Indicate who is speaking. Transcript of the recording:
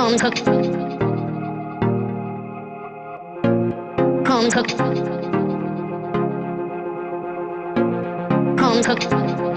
Speaker 1: Home cook. Home cook. Home cook.